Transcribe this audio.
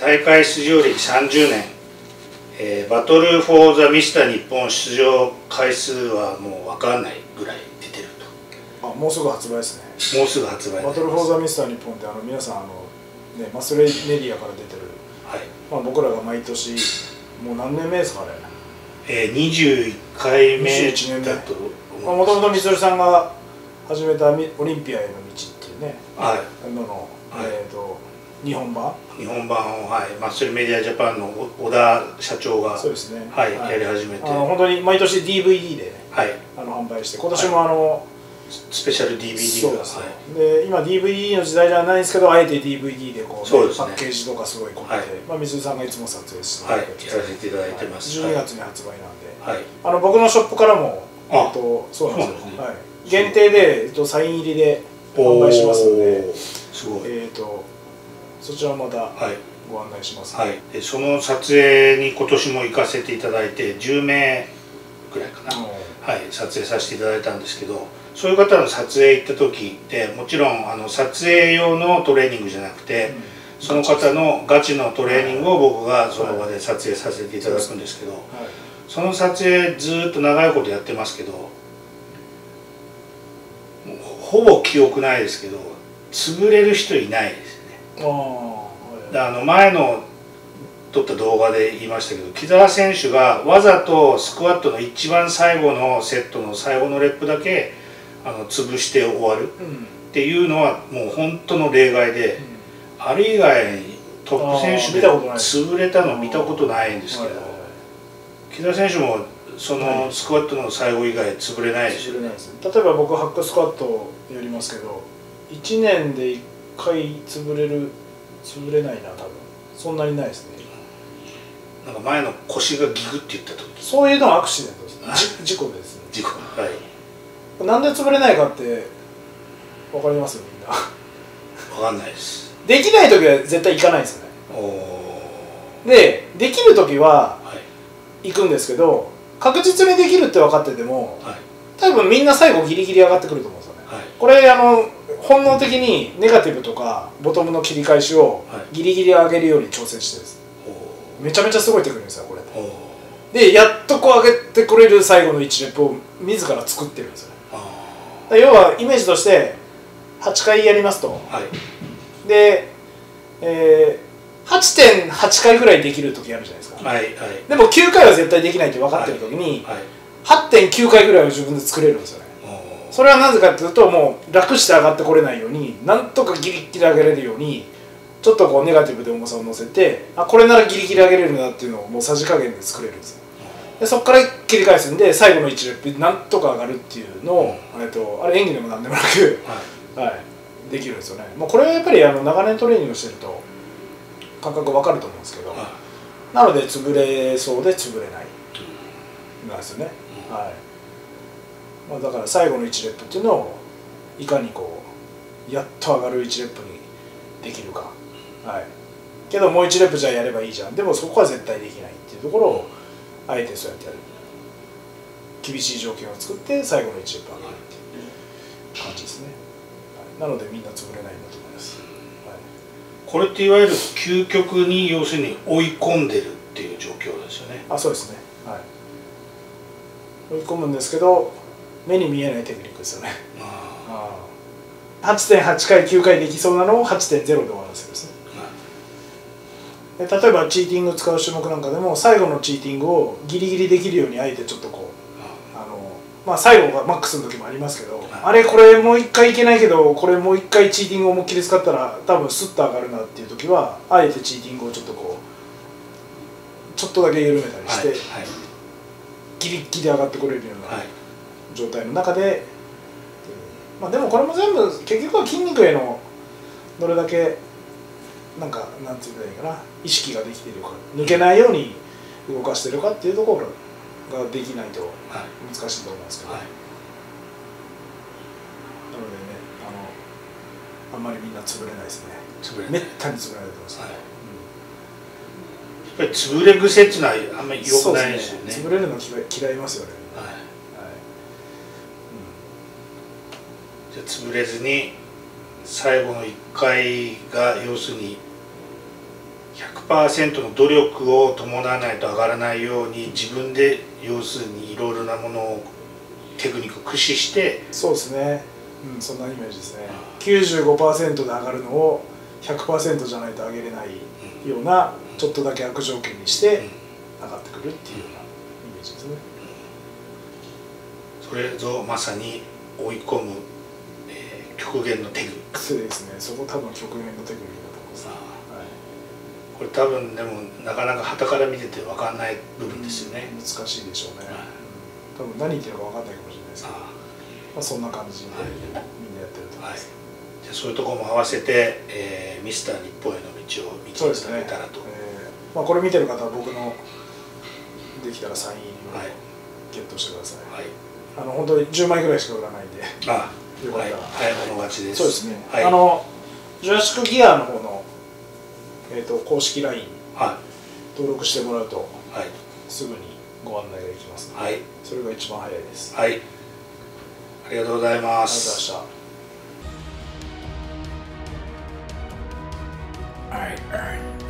大会出場歴30年、えーバトル・フォー・ザ・ミスター日本出場回数はもう分かんないぐらい出てるあもうすぐ発売ですね。ともうすぐ発売。バトル・フォー・ザ・ミスター日本ってあの皆さんあの、ね、マスレメディアから出てる、はい。まあ、僕らが毎年もう何年目ですかね。えー、21回目21年目。だと思もともとみつるさんが始めたみオリンピアへの道っていうね。はのの、はい。えー、と日本版？い、日本版を、はい、マッスルメディアジャパンのお小田社長がそうですね。はいやり始めて。本当に毎年 DVD でねはい、あの販売して今年もあの、スペシャル DVD がそうですね。今 DVD の時代じゃないんですけどあえて DVD でこう,、そうですね。パッケージとかすごい凝って、はい。まあ、水井さんがいつも撮影してはい、やらせていただいてます、はい。12月に発売なんで、はい、あの僕のショップからもあえっとそうなんですよ。はい、限定で、えっと、サイン入りで販売しますので。すごい、えっとそちらもまたはい。ご案内します、はい、でその撮影に今年も行かせていただいて10名ぐらいかな、はい、撮影させていただいたんですけどそういう方の撮影行った時ってもちろんあの撮影用のトレーニングじゃなくて、その方のガチのトレーニングを僕がその場で撮影させていただくんですけど、はい。その撮影ずーっと長いことやってますけどほぼ記憶ないですけど潰れる人いないですであの前の撮った動画で言いましたけど木澤選手がわざとスクワットの一番最後のセットの最後のレップだけあの潰して終わるうんうんっていうのはもう本当の例外であれ以外にトップ選手で見たことない。潰れたの見たことないんですけど木澤選手もそはい。のスクワットの最後以外潰れないですよね。例えば僕ハックスクワットやりますけど1年で1回潰れる潰れないな多分。そんなにないですね。なんか前の腰がギグって言った時。そういうのはアクシデントですじ事故です。ね事故。はい。なんで潰れないかって分かりますみんな。分かんないです。できない時は絶対行かないですよね。でできる時ははい。行くんですけど確実にできるって分かっててもはい。多分みんな最後ギリギリ上がってくると思うんですよね。はい。これあの本能的にネガティブとかボトムの切り返しをはい。ギリギリ上げるように調整してです。おめちゃめちゃすごいテクニックですよこれ。でやっとこう上げてくれる最後の1レップを自ら作ってるんですよ要はイメージとして8回やりますと。あはい。で、えー、8.8回ぐらいできる時あるじゃないですか。はいはい。でも9回は絶対できないって分かってる時にはい8.9回ぐらいは自分で作れるんですよそれはなぜかっていうともう楽して上がってこれないようになんとかギリギリ上げれるようにちょっとこうネガティブで重さを乗せてあこれならギリギリ上げれるなっていうのをもうさじ加減で作れるんですよ。でそこから切り返すんで最後の1レップなんとか上がるっていうのを、えっと、あれ演技でもなんでもなく、はい。はい、できるんですよね、まあ、これはやっぱりあの長年トレーニングしてると感覚わかると思うんですけど、はなので潰れそうで潰れない。なんですよね、はいまあ、だから最後の1レップっていうのをいかにこうやっと上がる1レップにできるか、はい、けどもう1レップじゃやればいいじゃん。でもそこは絶対できないっていうところをあえてそうやってやる。厳しい条件を作って最後の1レップ上げるっていう感じですね、はい、なのでみんな潰れないんだと思います、はい。これっていわゆる究極に要するに追い込んでるっていう状況ですよね。あそうですね。はい。追い込むんですけど目に見えないテクニックですよね。あ8.8回9回できそうなのを8.0で終わらせるんですね。例えばチーティング使う種目なんかでも最後のチーティングをギリギリできるようにあえてちょっとこうあのまあ最後がマックスの時もありますけど、あれこれもう一回いけないけどこれもう一回チーティングを思いっきり使ったら多分スッと上がるなっていう時はあえてチーティングをちょっとこうちょっとだけ緩めたりして、はい。ギリッギリ上がってこれるようなはい状態の中で、まあでもこれも全部結局は筋肉へのどれだけなんかなんて言ったらいいかな意識ができているか抜けないように動かしてるかっていうところができないとはい。難しいと思うんですけど、はい。なのでねあのあんまりみんな潰れないですね。潰れめったに潰れないと思います、はい。うん。やっぱり潰れ癖っていうのはあんまり良くないですよね。そう潰れるの嫌いますよね、じゃあ潰れずに最後の1回が要するに100%の努力を伴わないと上がらないように自分で要するにいろいろなものをテクニックを駆使してそうですね。うんそんなイメージですね。95%で上がるのを100%じゃないと上げれないようなちょっとだけ悪条件にして上がってくるっていうようなイメージですね。それぞまさに追い込む、えー極限のテクニック。そうですね。そこ多分極限のテクニックだと思います、はこれ多分でもなかなか傍から見てて分かんない部分ですよね、い、難しいでしょうね、はい。多分何言ってるか分かんないかもしれないですけど。あ。まあ、そんな感じではい。みんなやってると思いはい。ます、じゃあそういうところも合わせて、えーミスター日本への道を見ていたそうですねだけたらと、えーまあ、これ見てる方は僕のできたらサイン入りをはい。ゲットしてください、はい。あの本当に10枚ぐらいしか売らないんで。あよかったらはい早物勝ちです。そうですね、はい。あのジュラシックギアの方の、えー、と公式 LINE は登録してもらうといはい。すぐにご案内ができますので、はい。それが一番早いです、はい。ありがとうございまありがとうございすました。I earned